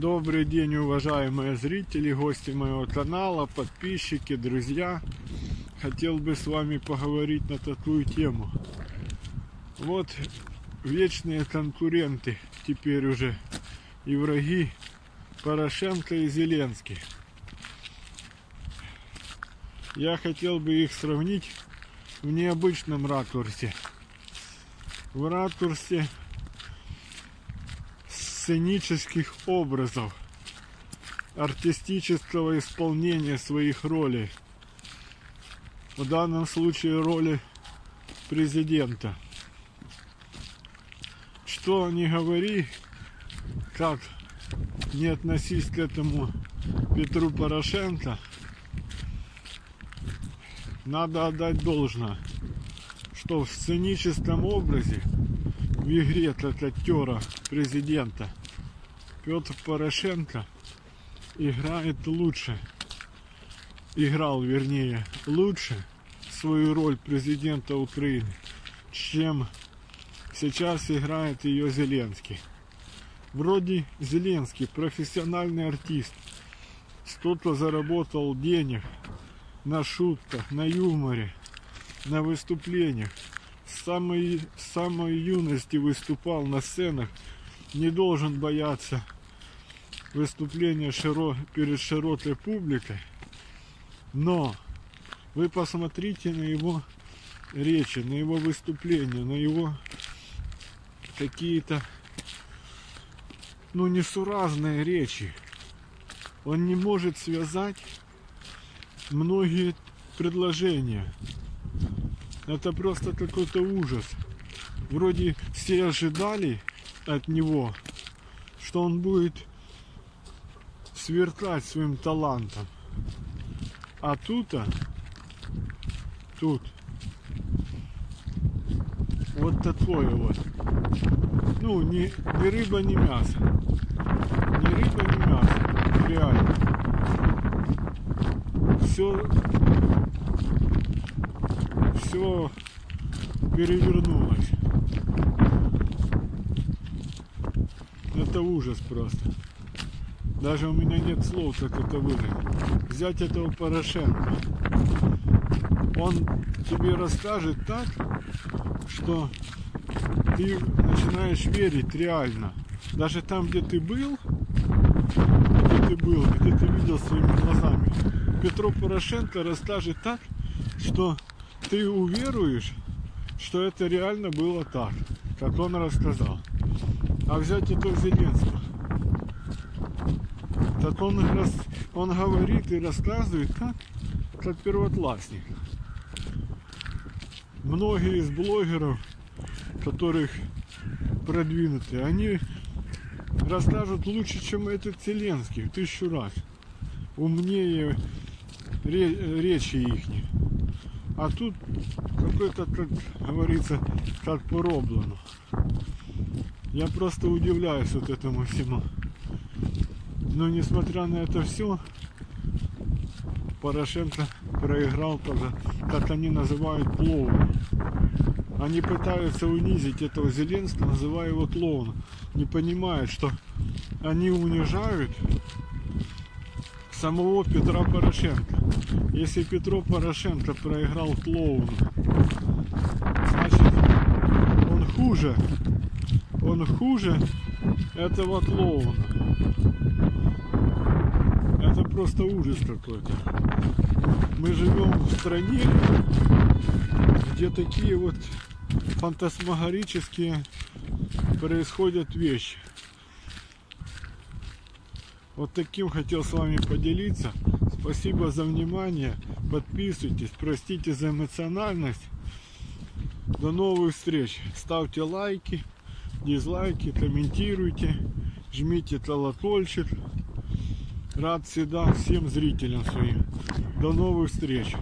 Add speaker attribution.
Speaker 1: Добрый день, уважаемые зрители, гости моего канала, подписчики, друзья. Хотел бы с вами поговорить на такую тему. Вот вечные конкуренты теперь уже и враги Порошенко и Зеленский. Я хотел бы их сравнить в необычном ракурсе. В ракурсе сценических образов, артистического исполнения своих ролей. В данном случае роли президента. Что не говори, как не относись к этому Петру Порошенко, надо отдать должное, что в сценическом образе в игре актера президента Петр Порошенко играет лучше, играл вернее лучше свою роль президента Украины, чем сейчас играет ее Зеленский. Вроде Зеленский профессиональный артист, что-то заработал денег на шутках, на юморе, на выступлениях. Самой, самой юности выступал на сценах, не должен бояться выступления широ, перед широкой публикой. Но вы посмотрите на его речи, на его выступления, на его какие-то ну несуразные речи. Он не может связать многие предложения. Это просто какой-то ужас. Вроде все ожидали от него, что он будет сверкать своим талантом. А тут, а, тут вот такое вот. Ну, ни, ни рыба, ни мясо. Ни рыба, ни мясо. Реально. Все, все перевернулось. Это ужас просто. Даже у меня нет слов, как это выглядит. Взять этого Порошенко. Он тебе расскажет так, что ты начинаешь верить реально. Даже там, где ты был, где ты был, где ты видел своими глазами, Петро Порошенко расскажет так, что ты уверуешь, что это реально было так, как он рассказал. А взять этого Зеленского. Так он, рас, он говорит и рассказывает так, как первоклассник. Многие из блогеров, которых продвинутые, они расскажут лучше, чем этот Зеленский, в тысячу раз. Умнее речи их. А тут какой-то, как говорится, как пороблено. Я просто удивляюсь вот этому всему. Но несмотря на это все, Порошенко проиграл, как они называют, клоун. Они пытаются унизить этого Зеленского, называя его клоуном. Не понимают, что они унижают самого Петра Порошенко. Если Петро Порошенко проиграл клоуну, значит он хуже. Он хуже этого клоуна. Это просто ужас какой-то. Мы живем в стране, где такие вот фантасмагорические происходят вещи. Вот таким хотел с вами поделиться. Спасибо за внимание. Подписывайтесь. Простите за эмоциональность. До новых встреч. Ставьте лайки, дизлайки, комментируйте. Жмите колокольчик. Рад всегда всем зрителям своим. До новых встреч.